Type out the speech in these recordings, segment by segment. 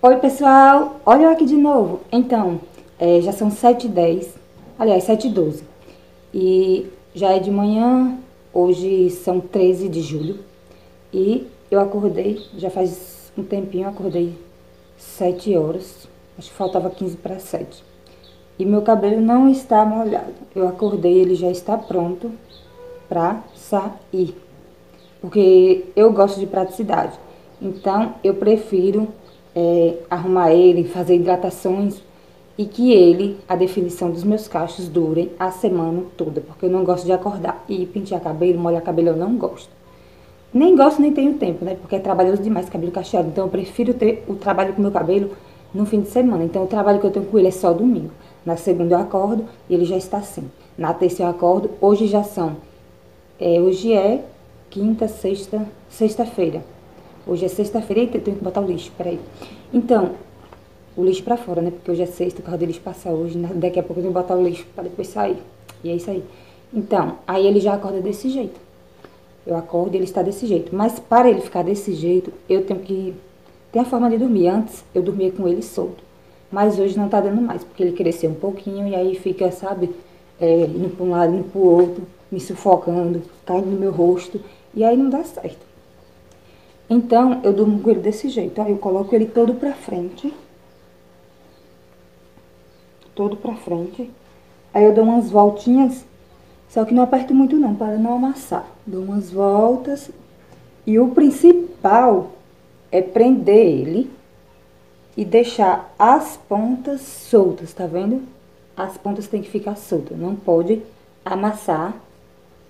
Oi, pessoal! Olha eu aqui de novo. Então, é, já são 7h10, aliás, 7h12. E já é de manhã, hoje são 13 de julho. E eu acordei, já faz um tempinho, acordei 7 horas. Acho que faltava 15 para 7. E meu cabelo não está molhado. Eu acordei, ele já está pronto para sair. Porque eu gosto de praticidade. Então, eu prefiro é, arrumar ele, fazer hidratações e que ele, a definição dos meus cachos, durem a semana toda, porque eu não gosto de acordar e pentear cabelo, molhar cabelo, eu não gosto. Nem gosto, nem tenho tempo, né? Porque é trabalhoso demais cabelo cacheado, então eu prefiro ter o trabalho com meu cabelo no fim de semana. Então o trabalho que eu tenho com ele é só domingo. Na segunda eu acordo e ele já está assim. Na terça eu acordo, hoje já são. É, hoje é quinta, sexta, sexta-feira. Hoje é sexta-feira. Eita, eu tenho que botar o lixo, peraí. Então, o lixo pra fora, né? Porque hoje é sexta, o carro de lixo passa hoje. Né? Daqui a pouco eu tenho que botar o lixo pra depois sair. E é isso aí. Então, aí ele já acorda desse jeito. Eu acordo e ele está desse jeito. Mas para ele ficar desse jeito, eu tenho que... Tem a forma de dormir. Antes, eu dormia com ele solto. Mas hoje não tá dando mais, porque ele cresceu um pouquinho e aí fica, sabe, é, indo para um lado, indo para o outro, me sufocando, caindo no meu rosto. E aí não dá certo. Então, eu durmo com ele desse jeito. Aí eu coloco ele todo pra frente. Todo pra frente. Aí eu dou umas voltinhas, só que não aperto muito não, para não amassar. Dou umas voltas. E o principal é prender ele e deixar as pontas soltas, tá vendo? As pontas tem que ficar soltas, não pode amassar,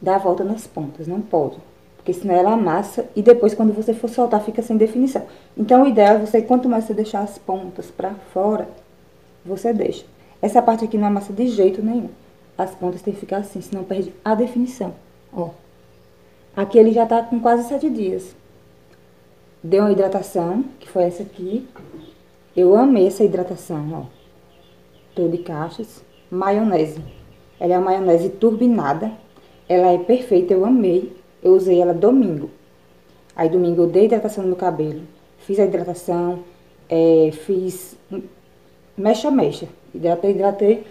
dar a volta nas pontas, não pode porque senão ela amassa e depois quando você for soltar fica sem definição. Então o ideal é você, quanto mais você deixar as pontas para fora, você deixa. Essa parte aqui não amassa de jeito nenhum. As pontas tem que ficar assim, senão perde a definição. Ó. Aqui ele já tá com quase sete dias. Deu uma hidratação, que foi essa aqui. Eu amei essa hidratação, ó. Tô de caixas. Maionese. Ela é uma maionese turbinada. Ela é perfeita, eu amei. Eu usei ela domingo. Aí domingo eu dei hidratação no meu cabelo. Fiz a hidratação, é, fiz mecha mecha. Hidratei, hidratei.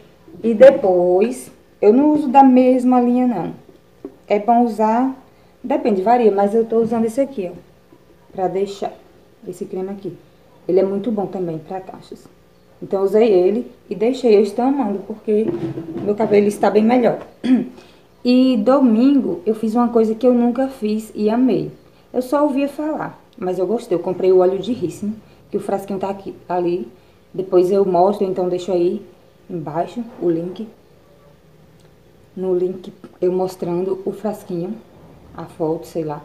E depois, eu não uso da mesma linha não. É bom usar, depende, varia, mas eu tô usando esse aqui, ó. Pra deixar, esse creme aqui. Ele é muito bom também pra cachas. Então, usei ele e deixei. Eu estou amando, porque meu cabelo está bem melhor. E domingo eu fiz uma coisa que eu nunca fiz e amei. Eu só ouvia falar, mas eu gostei. Eu comprei o óleo de rícino, que o frasquinho tá aqui, ali. Depois eu mostro, então deixo aí embaixo o link. No link eu mostrando o frasquinho, a foto, sei lá.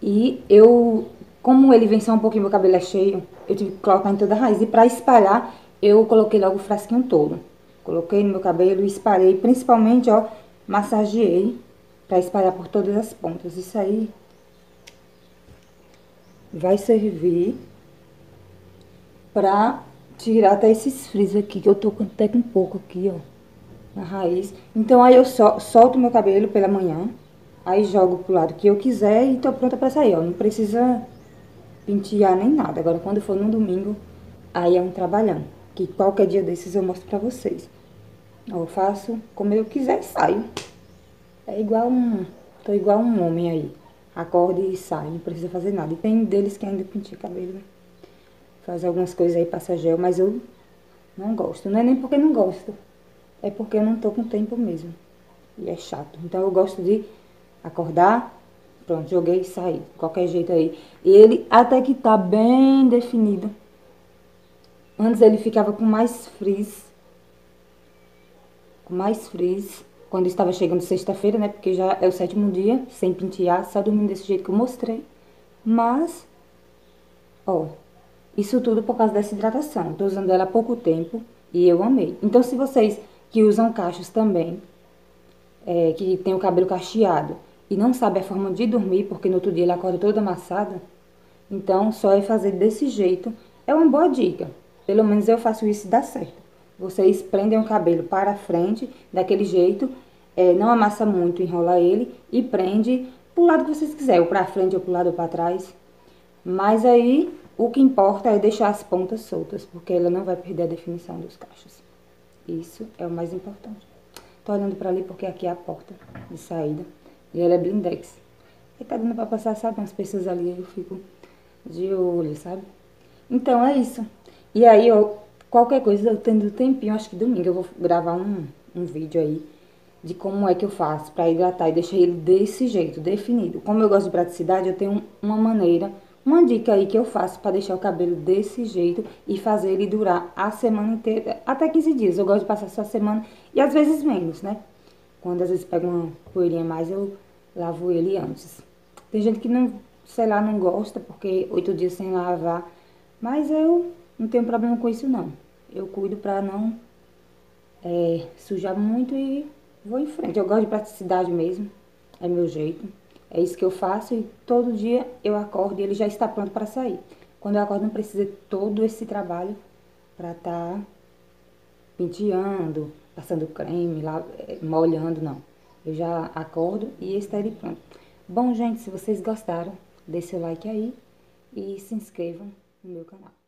E eu, como ele só um pouquinho, meu cabelo é cheio, eu tive que colocar em toda a raiz. E pra espalhar, eu coloquei logo o frasquinho todo. Coloquei no meu cabelo e espalhei, principalmente, ó, massageei para espalhar por todas as pontas. Isso aí vai servir para tirar até esses frisos aqui, que eu tô até com um pouco aqui, ó, na raiz. Então, aí eu sol, solto meu cabelo pela manhã, aí jogo pro lado que eu quiser e tô pronta para sair, ó. Não precisa pentear nem nada. Agora, quando for no domingo, aí é um trabalhão, que qualquer dia desses eu mostro pra vocês. Eu faço como eu quiser e saio. É igual um... Tô igual um homem aí. Acorda e sai, não precisa fazer nada. E tem deles que ainda pintam cabelo, né? Faz algumas coisas aí, passa gel, mas eu não gosto. Não é nem porque não gosto. É porque eu não tô com tempo mesmo. E é chato. Então eu gosto de acordar, pronto, joguei e saí. Qualquer jeito aí. E ele até que tá bem definido. Antes ele ficava com mais frizz mais frizz quando estava chegando sexta-feira, né? Porque já é o sétimo dia, sem pentear, só dormindo desse jeito que eu mostrei. Mas, ó, isso tudo por causa dessa hidratação. Tô usando ela há pouco tempo e eu amei. Então, se vocês que usam cachos também, é, que tem o cabelo cacheado e não sabe a forma de dormir, porque no outro dia ele acorda toda amassada, então só é fazer desse jeito. É uma boa dica. Pelo menos eu faço isso e dá certo. Vocês prendem o cabelo para frente, daquele jeito, é, não amassa muito, enrola ele e prende pro lado que vocês quiserem, ou para frente, ou pro lado ou para trás. Mas aí, O que importa é deixar as pontas soltas, porque ela não vai perder a definição dos cachos. Isso é o mais importante. Tô olhando pra ali porque aqui é a porta de saída. E ela é blindex. E tá dando pra passar, sabe, umas pessoas ali, eu fico de olho, sabe? Então é isso. E aí, eu, qualquer coisa, eu tendo tempinho, acho que domingo eu vou gravar um, um vídeo aí de como é que eu faço para hidratar e deixar ele desse jeito, definido. Como eu gosto de praticidade, eu tenho uma maneira, uma dica aí que eu faço para deixar o cabelo desse jeito e fazer ele durar a semana inteira, até 15 dias. Eu gosto de passar essa semana e às vezes menos, né? Quando às vezes pega uma poeirinha mais, eu lavo ele antes. Tem gente que não, sei lá, não gosta porque oito dias sem lavar, mas eu não tenho problema com isso não. Eu cuido para não é, sujar muito e vou em frente. Eu gosto de praticidade mesmo, é meu jeito. É isso que eu faço e todo dia eu acordo e ele já está pronto para sair. Quando eu acordo não precisa todo esse trabalho para estar tá penteando, passando creme, lá, é, molhando, não. Eu já acordo e está ele pronto. Bom, gente, se vocês gostaram, deixe seu like aí e se inscrevam no meu canal.